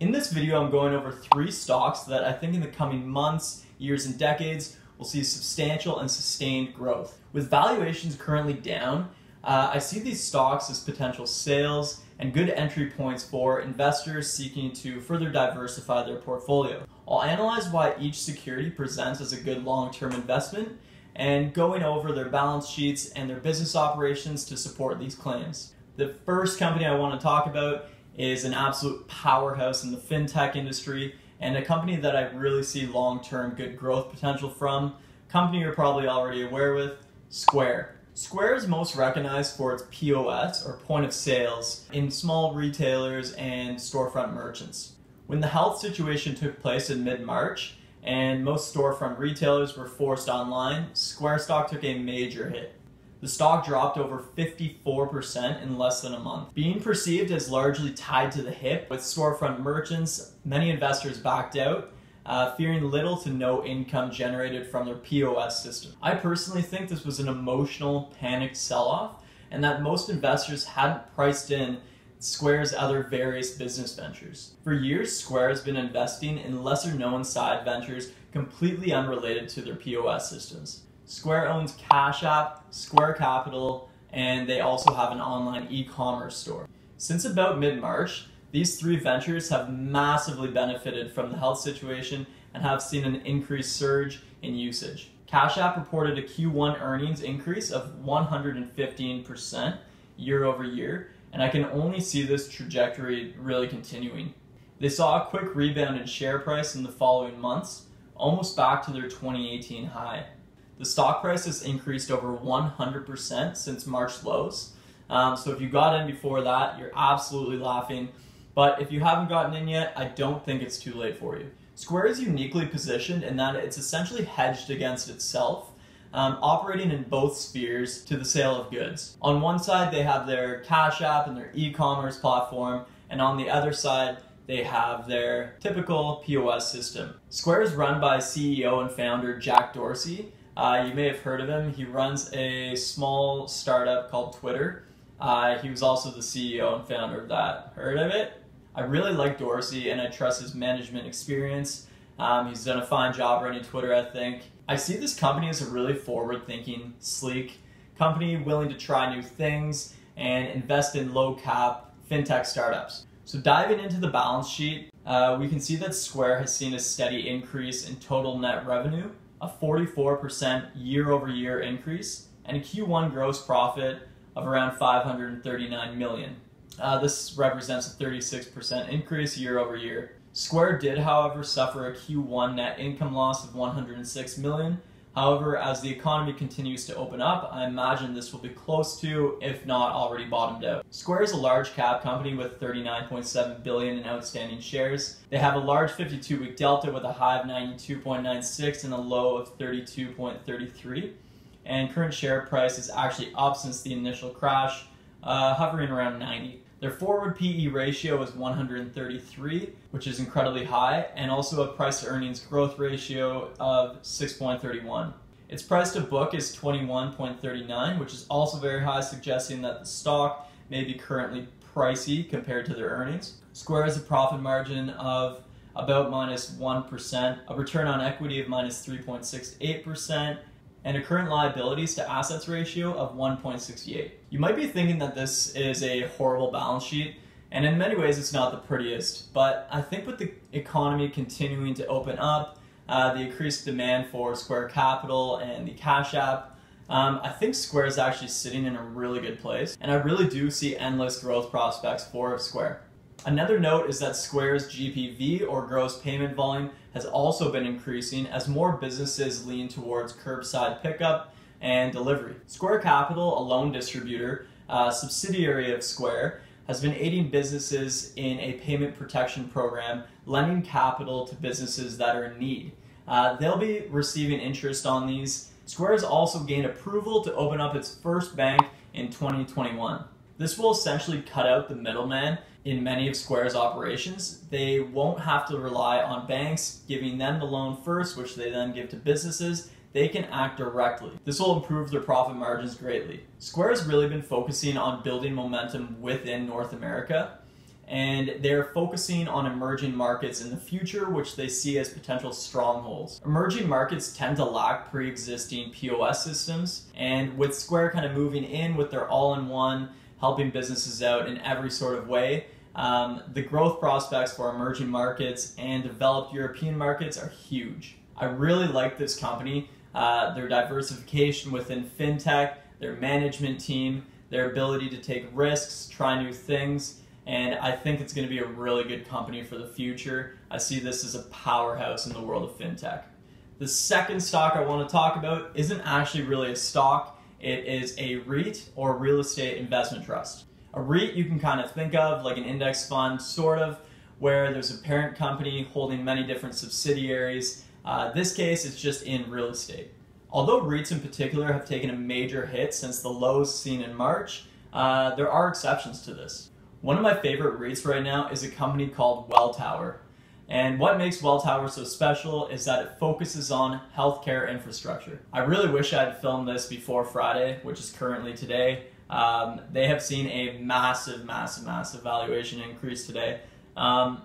In this video, I'm going over three stocks that I think in the coming months, years, and decades will see substantial and sustained growth. With valuations currently down, uh, I see these stocks as potential sales and good entry points for investors seeking to further diversify their portfolio. I'll analyze why each security presents as a good long-term investment and going over their balance sheets and their business operations to support these claims. The first company I want to talk about is an absolute powerhouse in the fintech industry and a company that I really see long-term good growth potential from. Company you're probably already aware with, Square. Square is most recognized for its POS or point of sales in small retailers and storefront merchants. When the health situation took place in mid-March and most storefront retailers were forced online, Square stock took a major hit. The stock dropped over 54% in less than a month. Being perceived as largely tied to the hip with storefront merchants, many investors backed out, uh, fearing little to no income generated from their POS system. I personally think this was an emotional, panicked sell off, and that most investors hadn't priced in Square's other various business ventures. For years, Square has been investing in lesser known side ventures completely unrelated to their POS systems. Square owns Cash App, Square Capital, and they also have an online e-commerce store. Since about mid-March, these three ventures have massively benefited from the health situation and have seen an increased surge in usage. Cash App reported a Q1 earnings increase of 115% year over year, and I can only see this trajectory really continuing. They saw a quick rebound in share price in the following months, almost back to their 2018 high. The stock price has increased over 100% since March lows. Um, so if you got in before that, you're absolutely laughing. But if you haven't gotten in yet, I don't think it's too late for you. Square is uniquely positioned in that it's essentially hedged against itself, um, operating in both spheres to the sale of goods. On one side, they have their Cash App and their e-commerce platform, and on the other side, they have their typical POS system. Square is run by CEO and founder Jack Dorsey, uh, you may have heard of him. He runs a small startup called Twitter. Uh, he was also the CEO and founder of that. Heard of it? I really like Dorsey and I trust his management experience. Um, he's done a fine job running Twitter, I think. I see this company as a really forward thinking, sleek company willing to try new things and invest in low cap fintech startups. So, diving into the balance sheet, uh, we can see that Square has seen a steady increase in total net revenue a 44% year over year increase, and a Q1 gross profit of around 539 million. Uh, this represents a 36% increase year over year. Square did, however, suffer a Q1 net income loss of 106 million, However, as the economy continues to open up, I imagine this will be close to, if not already bottomed out. Square is a large cap company with 39.7 billion in outstanding shares. They have a large 52-week delta with a high of 92.96 and a low of 32.33. And current share price is actually up since the initial crash, uh, hovering around 90. Their forward PE ratio is 133, which is incredibly high, and also a price to earnings growth ratio of 6.31. Its price to book is 21.39, which is also very high, suggesting that the stock may be currently pricey compared to their earnings. Square has a profit margin of about minus 1, a return on equity of minus 3.68%, and a current liabilities to assets ratio of 1.68. You might be thinking that this is a horrible balance sheet, and in many ways it's not the prettiest, but I think with the economy continuing to open up, uh, the increased demand for Square Capital and the Cash App, um, I think Square is actually sitting in a really good place, and I really do see endless growth prospects for Square. Another note is that Square's GPV or gross payment volume has also been increasing as more businesses lean towards curbside pickup and delivery. Square Capital, a loan distributor, a subsidiary of Square, has been aiding businesses in a payment protection program, lending capital to businesses that are in need. Uh, they'll be receiving interest on these. Square has also gained approval to open up its first bank in 2021. This will essentially cut out the middleman in many of Square's operations. They won't have to rely on banks giving them the loan first, which they then give to businesses. They can act directly. This will improve their profit margins greatly. Square has really been focusing on building momentum within North America, and they're focusing on emerging markets in the future, which they see as potential strongholds. Emerging markets tend to lack pre existing POS systems, and with Square kind of moving in with their all in one, helping businesses out in every sort of way, um, the growth prospects for emerging markets and developed European markets are huge. I really like this company, uh, their diversification within fintech, their management team, their ability to take risks, try new things, and I think it's going to be a really good company for the future. I see this as a powerhouse in the world of fintech. The second stock I want to talk about isn't actually really a stock, it is a REIT or real estate investment trust. A REIT you can kind of think of like an index fund, sort of, where there's a parent company holding many different subsidiaries. Uh, this case, it's just in real estate. Although REITs in particular have taken a major hit since the lows seen in March, uh, there are exceptions to this. One of my favorite REITs right now is a company called Welltower. And what makes Welltower so special is that it focuses on healthcare infrastructure. I really wish I had filmed this before Friday, which is currently today. Um, they have seen a massive, massive, massive valuation increase today. Um,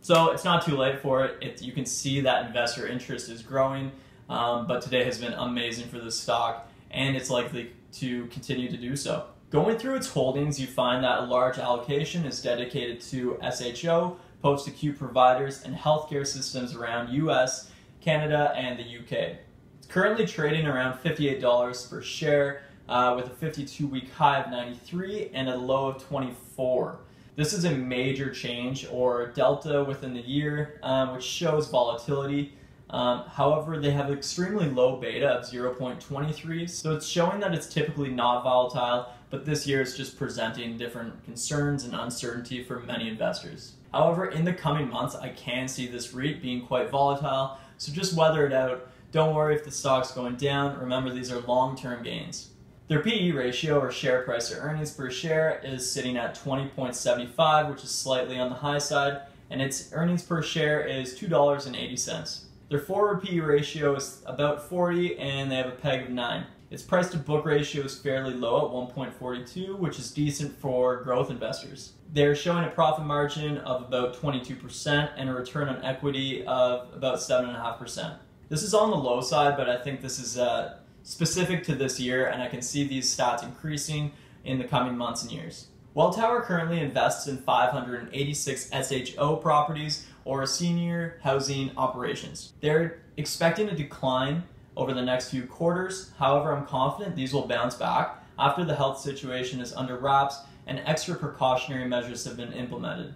so it's not too late for it. it. You can see that investor interest is growing. Um, but today has been amazing for this stock, and it's likely to continue to do so. Going through its holdings, you find that a large allocation is dedicated to SHO, post-acute providers, and healthcare systems around US, Canada, and the UK. It's currently trading around $58 per share, uh, with a 52-week high of 93 and a low of 24. This is a major change or delta within the year, um, which shows volatility. Um, however, they have extremely low beta of 0.23, so it's showing that it's typically not volatile, but this year it's just presenting different concerns and uncertainty for many investors. However, in the coming months, I can see this REIT being quite volatile, so just weather it out. Don't worry if the stock's going down. Remember, these are long-term gains. Their PE ratio, or share price to earnings per share, is sitting at 20.75, which is slightly on the high side, and its earnings per share is $2.80. Their forward PE ratio is about 40 and they have a PEG of 9. Its price to book ratio is fairly low at 1.42, which is decent for growth investors. They're showing a profit margin of about 22% and a return on equity of about 7.5%. This is on the low side, but I think this is uh, specific to this year, and I can see these stats increasing in the coming months and years. Welltower currently invests in 586 SHO properties or senior housing operations. They're expecting a decline over the next few quarters. However, I'm confident these will bounce back after the health situation is under wraps and extra precautionary measures have been implemented.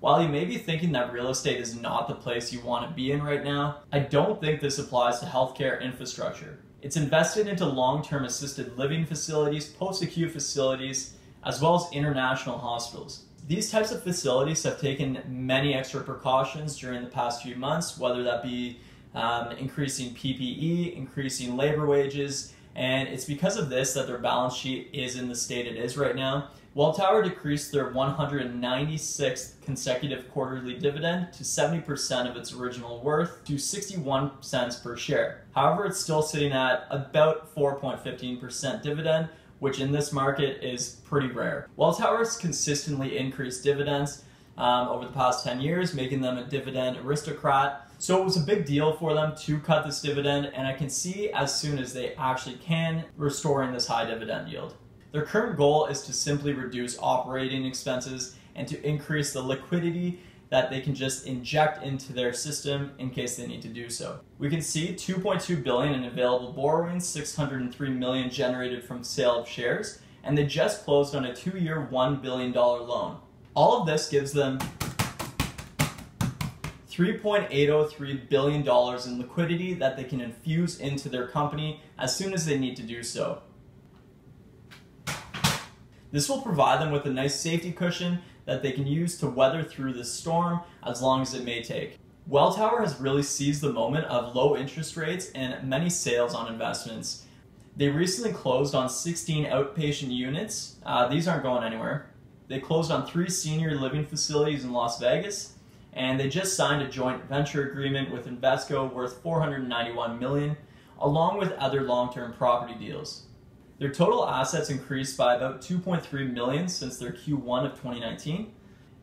While you may be thinking that real estate is not the place you want to be in right now, I don't think this applies to healthcare infrastructure. It's invested into long term assisted living facilities, post acute facilities, as well as international hospitals. These types of facilities have taken many extra precautions during the past few months, whether that be um, increasing PPE, increasing labor wages, and it's because of this that their balance sheet is in the state it is right now. Welltower decreased their 196th consecutive quarterly dividend to 70% of its original worth to 61 cents per share. However, it's still sitting at about 4.15% dividend, which in this market is pretty rare. Welltower's consistently increased dividends um, over the past 10 years, making them a dividend aristocrat. So it was a big deal for them to cut this dividend, and I can see as soon as they actually can restoring this high dividend yield. Their current goal is to simply reduce operating expenses and to increase the liquidity that they can just inject into their system in case they need to do so. We can see 2.2 billion in available borrowings, 603 million generated from sale of shares, and they just closed on a 2-year 1 billion dollar loan. All of this gives them $3.803 billion in liquidity that they can infuse into their company as soon as they need to do so. This will provide them with a nice safety cushion that they can use to weather through this storm as long as it may take. Welltower has really seized the moment of low interest rates and many sales on investments. They recently closed on 16 outpatient units. Uh, these aren't going anywhere. They closed on three senior living facilities in Las Vegas, and they just signed a joint venture agreement with Invesco worth 491 million, along with other long-term property deals. Their total assets increased by about 2.3 million since their Q1 of 2019,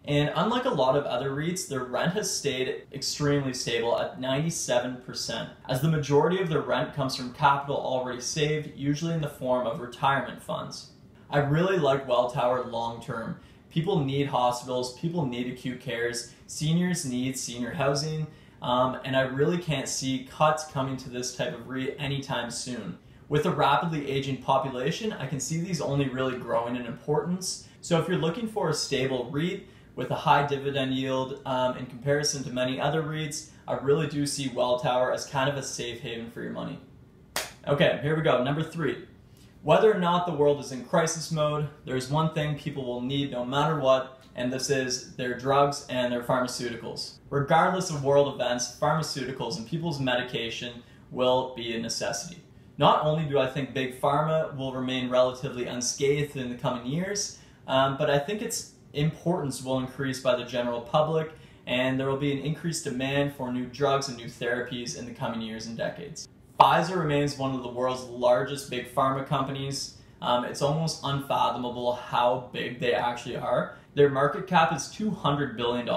And unlike a lot of other REITs, their rent has stayed extremely stable at 97%, as the majority of their rent comes from capital already saved, usually in the form of retirement funds. I really like Welltower long term. People need hospitals, people need acute cares, seniors need senior housing, um, and I really can't see cuts coming to this type of REIT anytime soon. With a rapidly aging population, I can see these only really growing in importance. So if you're looking for a stable REIT with a high dividend yield um, in comparison to many other REITs, I really do see Welltower as kind of a safe haven for your money. Okay, here we go. Number three. Whether or not the world is in crisis mode, there's one thing people will need no matter what, and this is their drugs and their pharmaceuticals. Regardless of world events, pharmaceuticals and people's medication will be a necessity. Not only do I think big pharma will remain relatively unscathed in the coming years, um, but I think its importance will increase by the general public and there will be an increased demand for new drugs and new therapies in the coming years and decades. Pfizer remains one of the world's largest big pharma companies. Um, it's almost unfathomable how big they actually are. Their market cap is $200 billion,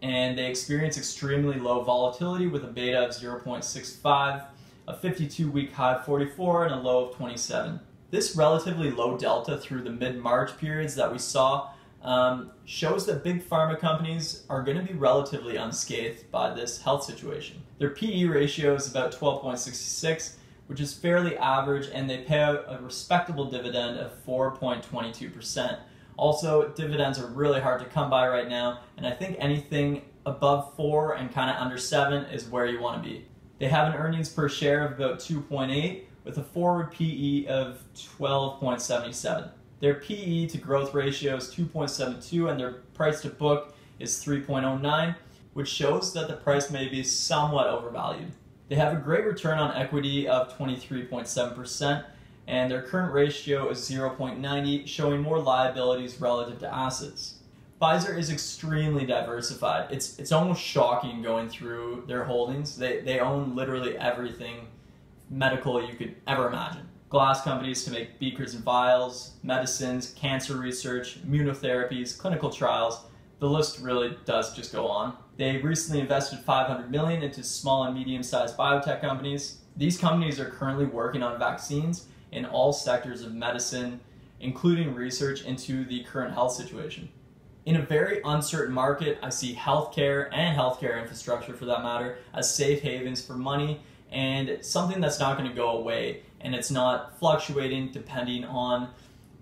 and they experience extremely low volatility with a beta of 0.65, a 52 week high of 44, and a low of 27. This relatively low delta through the mid March periods that we saw um, shows that big pharma companies are going to be relatively unscathed by this health situation. Their PE ratio is about 12.66, which is fairly average, and they pay out a respectable dividend of 4.22%. Also, dividends are really hard to come by right now, and I think anything above 4 and kind of under 7 is where you want to be. They have an earnings per share of about 2.8 with a forward PE of 12.77. Their PE to growth ratio is 2.72 and their price to book is 3.09, which shows that the price may be somewhat overvalued. They have a great return on equity of 23.7% and their current ratio is 0.90, showing more liabilities relative to assets. Pfizer is extremely diversified. It's it's almost shocking going through their holdings. They they own literally everything medical you could ever imagine glass companies to make beakers and vials, medicines, cancer research, immunotherapies, clinical trials. The list really does just go on. They recently invested 500 million into small and medium-sized biotech companies. These companies are currently working on vaccines in all sectors of medicine, including research into the current health situation. In a very uncertain market, I see healthcare and healthcare infrastructure for that matter as safe havens for money and something that's not going to go away and it's not fluctuating depending on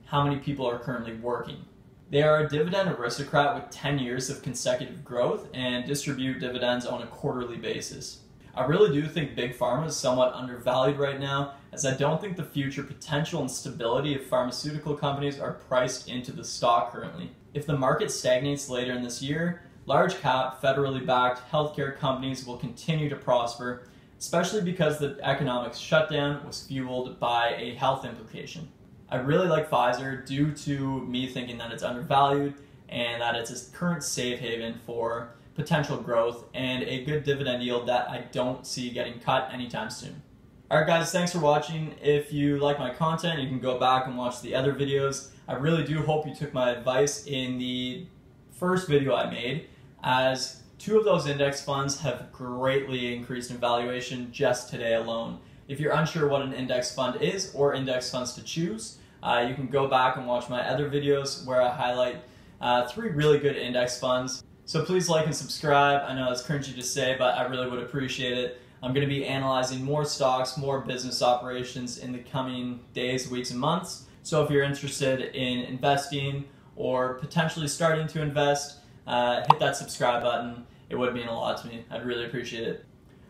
how many people are currently working. They are a dividend aristocrat with 10 years of consecutive growth and distribute dividends on a quarterly basis. I really do think Big Pharma is somewhat undervalued right now, as I don't think the future potential and stability of pharmaceutical companies are priced into the stock currently. If the market stagnates later in this year, large cap, federally backed healthcare companies will continue to prosper especially because the economic shutdown was fueled by a health implication. I really like Pfizer due to me thinking that it's undervalued and that it's a current safe haven for potential growth and a good dividend yield that I don't see getting cut anytime soon. Alright guys, thanks for watching. If you like my content, you can go back and watch the other videos. I really do hope you took my advice in the first video I made as Two of those index funds have greatly increased in valuation just today alone. If you're unsure what an index fund is or index funds to choose, uh, you can go back and watch my other videos where I highlight uh, three really good index funds. So please like and subscribe. I know it's cringy to say, but I really would appreciate it. I'm going to be analyzing more stocks, more business operations in the coming days, weeks, and months. So if you're interested in investing or potentially starting to invest, uh, hit that subscribe button it would mean a lot to me. I'd really appreciate it.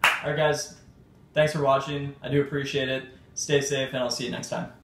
Alright guys, thanks for watching. I do appreciate it. Stay safe and I'll see you next time.